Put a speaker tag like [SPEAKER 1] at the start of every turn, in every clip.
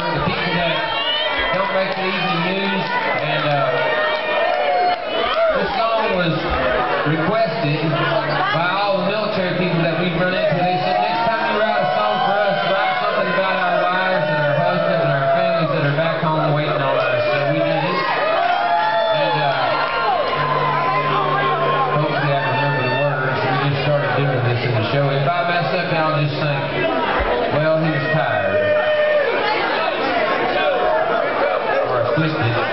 [SPEAKER 1] work, the people that don't make the easy, news. And uh, this song was requested by all the military people that we've run into. They said, next time you write a song for us, write something about our wives and our husbands and our families that are back home waiting on us. So we did it. And uh, hopefully I remember the words. We just started doing this in the show. If I mess up, I'll just think, well, he's was tired. It.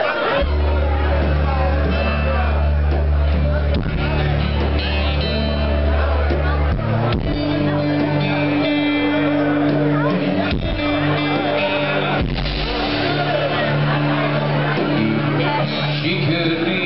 [SPEAKER 1] She could be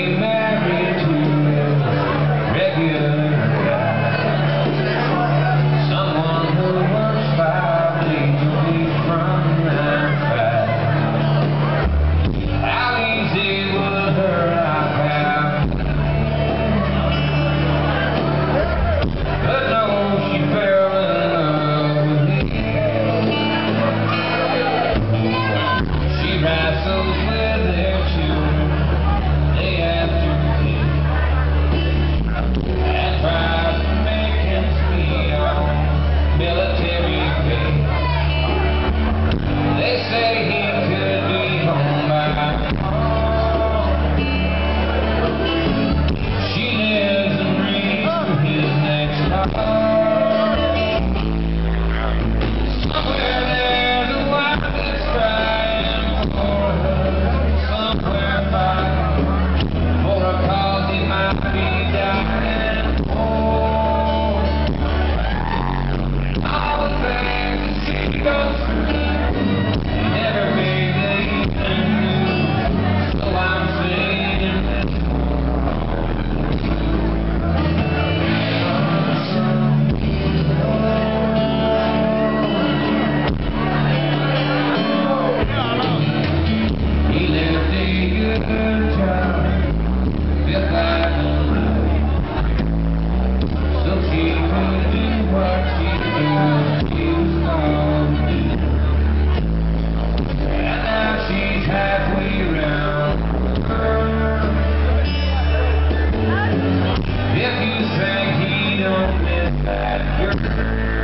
[SPEAKER 1] next call. Don't